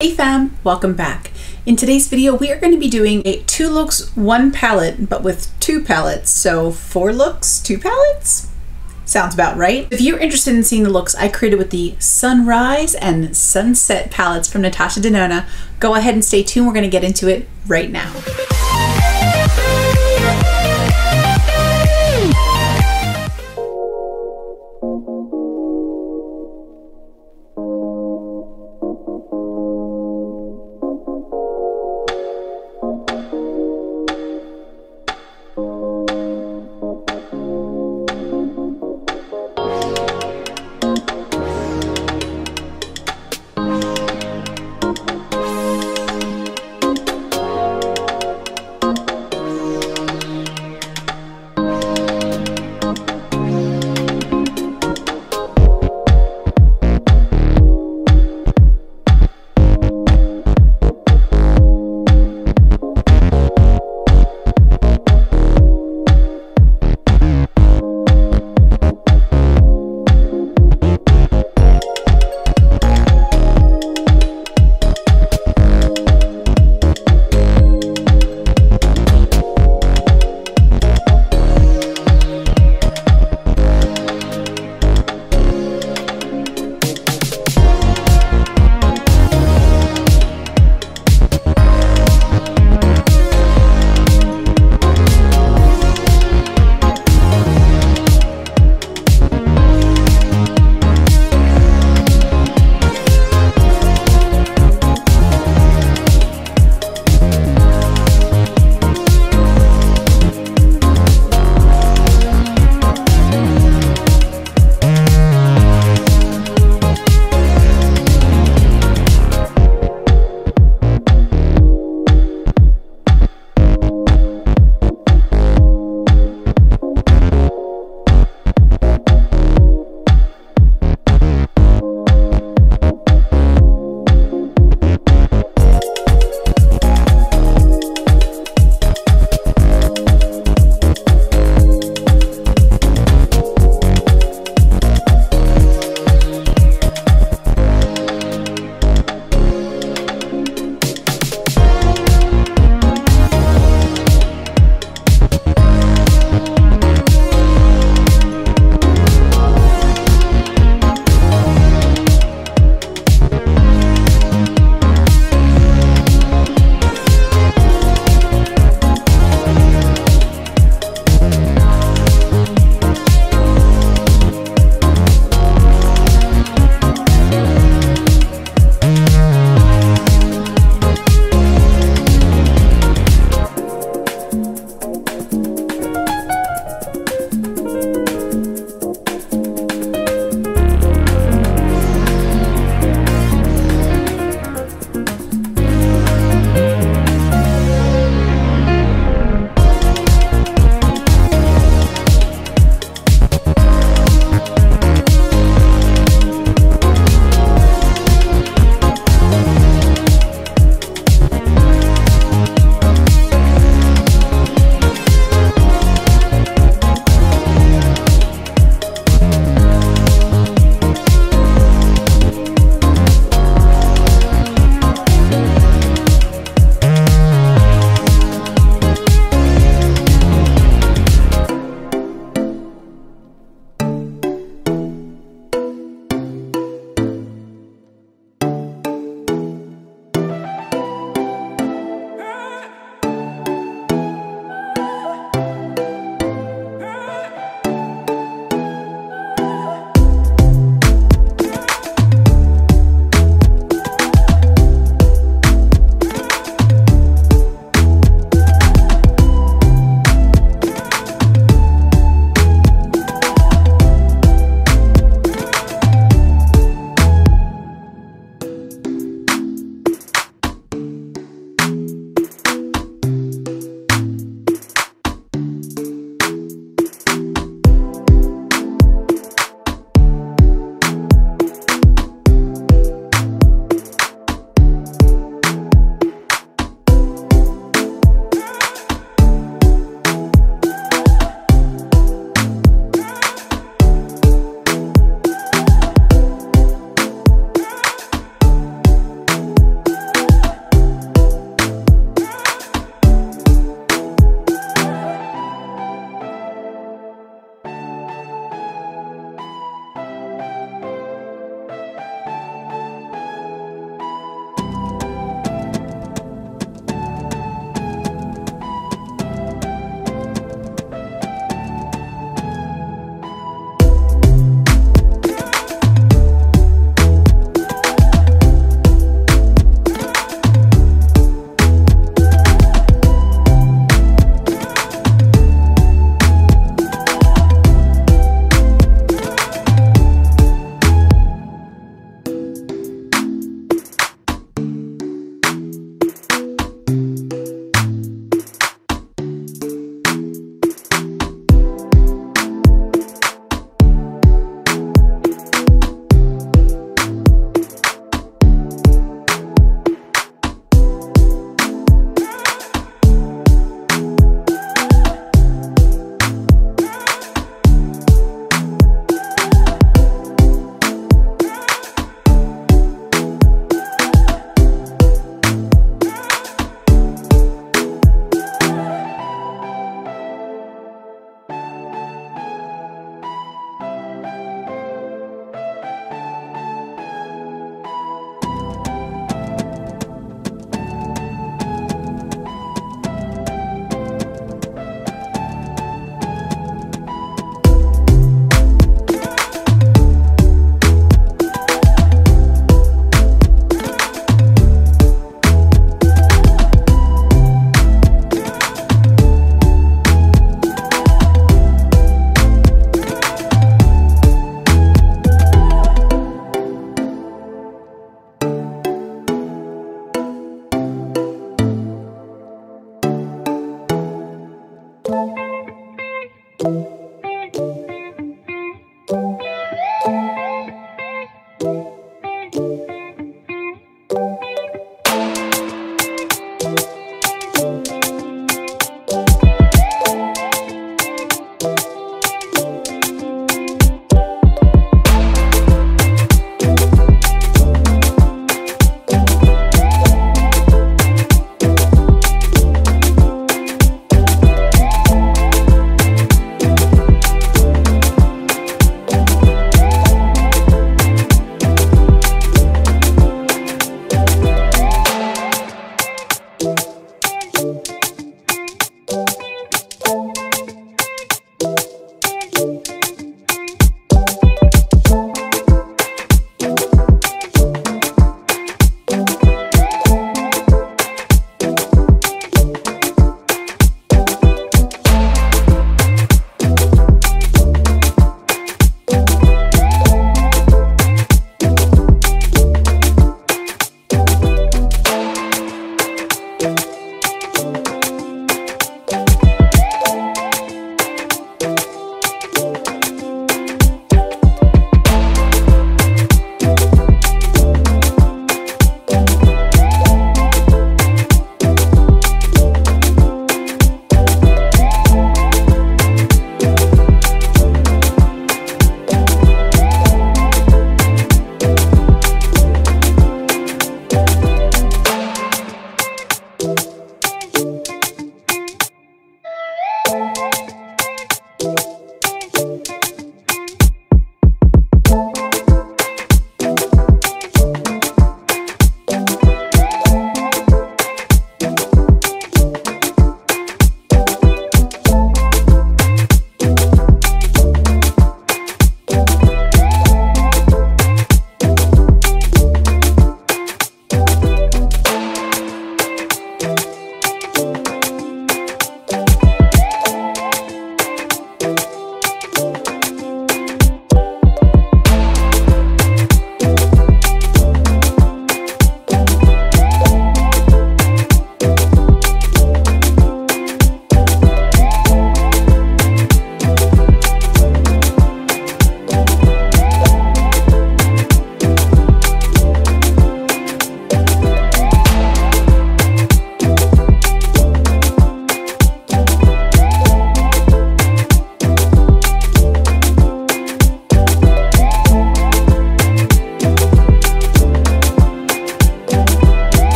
Hey fam, welcome back. In today's video, we are going to be doing a two looks, one palette, but with two palettes. So four looks, two palettes? Sounds about right. If you're interested in seeing the looks I created with the Sunrise and Sunset palettes from Natasha Denona, go ahead and stay tuned. We're going to get into it right now.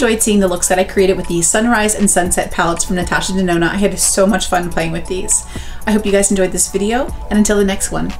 enjoyed seeing the looks that I created with these sunrise and sunset palettes from Natasha Denona, I had so much fun playing with these. I hope you guys enjoyed this video, and until the next one,